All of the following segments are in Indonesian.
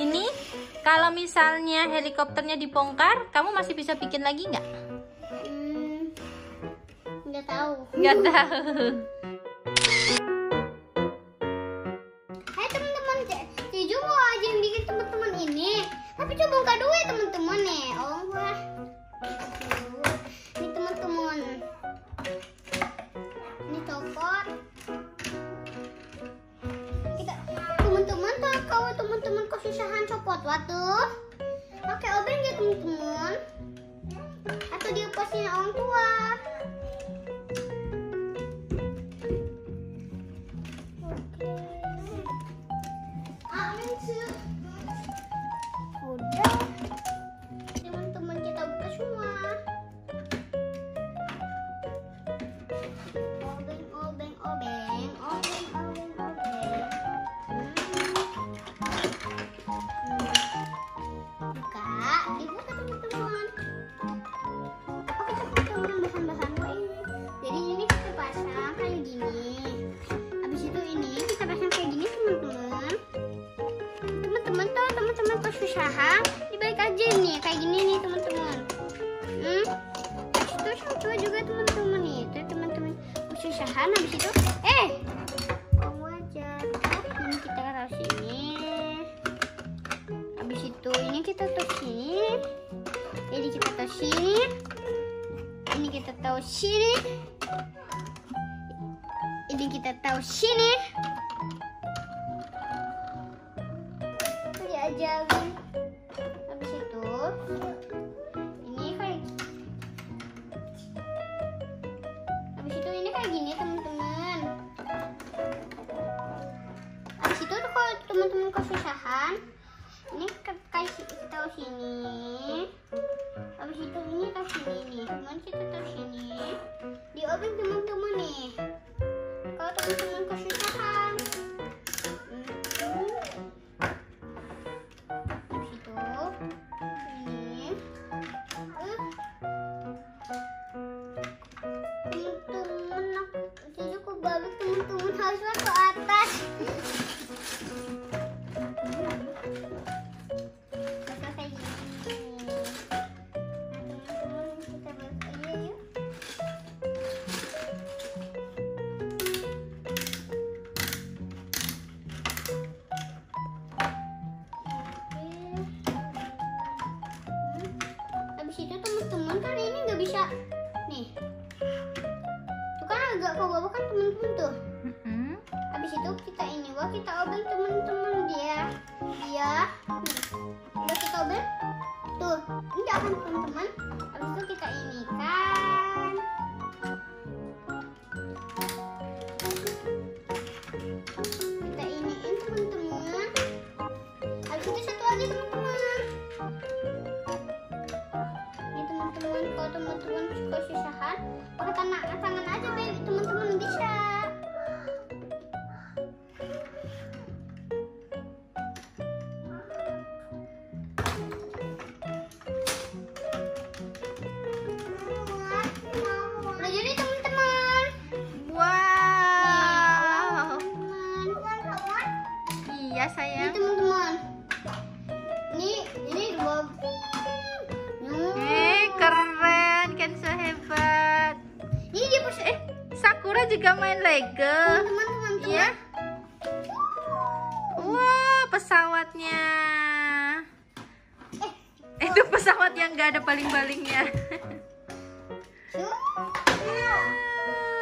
Ini kalau misalnya helikopternya dibongkar, kamu masih bisa bikin lagi nggak? Hmm, nggak tahu. Nggak tahu. Hai teman-teman, Cijo mau aja yang bikin teman-teman ini. Tapi coba bongkar dulu ya teman-teman nih. Teman-teman kesusahan copot waktu pakai obeng ya teman-teman. Atau dia posnya orang tua. Kesusahan. Dibalik aja nih kayak gini nih teman-teman. Hmm? Itu satu juga teman-teman. Nih itu teman-teman kesusahan habis itu eh oh wajar ini kita taruh sini habis itu ini kita taruh sini ini kita taruh sini ini kita taruh sini ini kita taruh sini habis itu ini kayak habis itu ini kayak gini teman-teman. Habis itu kalau teman-teman kesusahan ini kasih tahu sini teman-teman kan ini nggak bisa nih. Tuh kan agak ke bawah kan teman-teman tuh. Mm-mm. Habis itu kita ini wah kita obeng teman-teman dia. Dia nih. Udah kita obeng. Tuh, enggak kan teman-teman. Habis itu kita ini kan. Teman-teman kalau teman-teman suka susahan pakai tangan tangan aja baby teman-teman bisa. Juga main Lego. teman-teman. Iya. Wow, pesawatnya. Eh, Itu pesawat yang nggak ada baling-balingnya.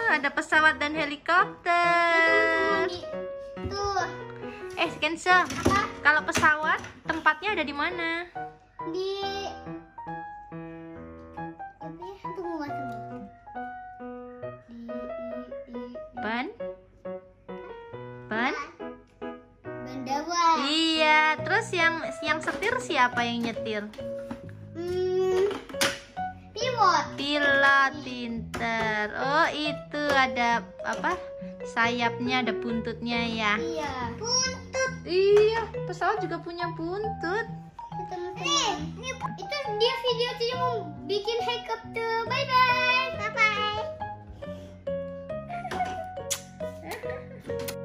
Ah, ada pesawat dan helikopter. Tuh. Eh, Kenzo, kalau pesawat tempatnya ada di mana? Di Ban? Ban? Bandawa. Iya, terus yang yang setir siapa yang nyetir? Hmm. Pivot. Pilot pinter. Oh, itu ada apa? Sayapnya ada buntutnya ya. Iya. Buntut. Iya, pesawat juga punya buntut. Nih, nih, itu dia video dia mau bikin helikopter. Bye bye. Bye bye. Thank you.